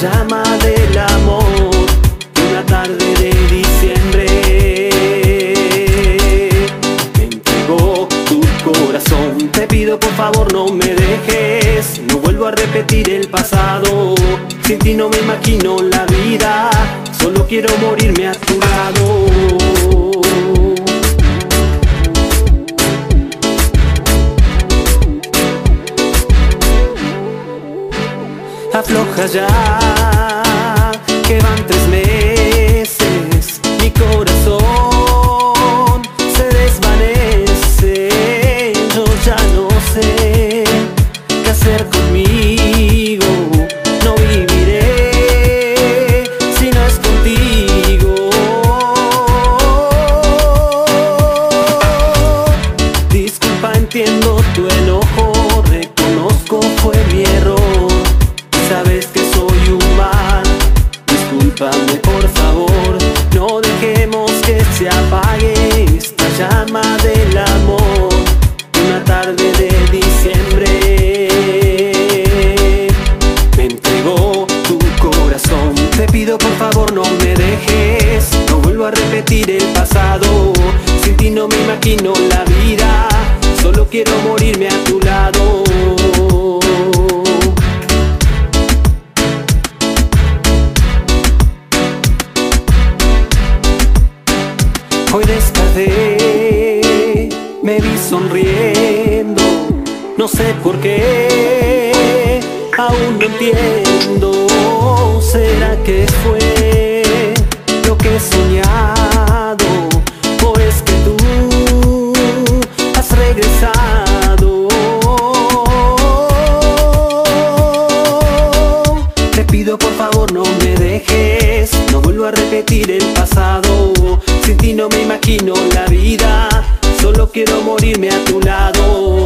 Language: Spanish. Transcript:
llama del amor. Una tarde de diciembre me entregó tu corazón. Te pido por favor no me dejes, no vuelvo a repetir el pasado. Sin ti no me imagino la vida, solo quiero morirme a tu lado. Afloja ya, que van tres meses, mi corazón se desvanece, yo ya no sé qué hacer conmigo, no viviré por favor. No dejemos que se apague esta llama del amor. Una tarde de diciembre me entregó tu corazón. Te pido por favor no me dejes, no vuelvo a repetir el pasado. Sin ti no me imagino la vida, solo quiero morirme a tu Me vi sonriendo, no sé por qué, aún no entiendo. ¿Será que fue lo que he por favor no me dejes. No vuelvo a repetir el pasado. Sin ti no me imagino la vida. Solo quiero morirme a tu lado.